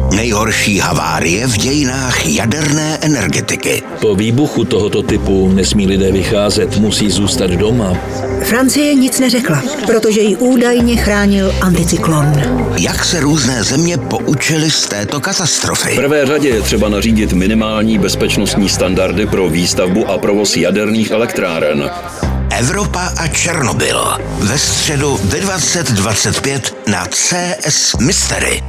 No. Nejhorší havárie v dějinách jaderné energetiky. Po výbuchu tohoto typu nesmí lidé vycházet, musí zůstat doma. Francie nic neřekla, protože ji údajně chránil anticyklon. Jak se různé země poučily z této katastrofy? V prvé řadě je třeba nařídit minimální bezpečnostní standardy pro výstavbu a provoz jaderných elektráren. Evropa a Černobyl. Ve středu ve 2025 na CS Mystery.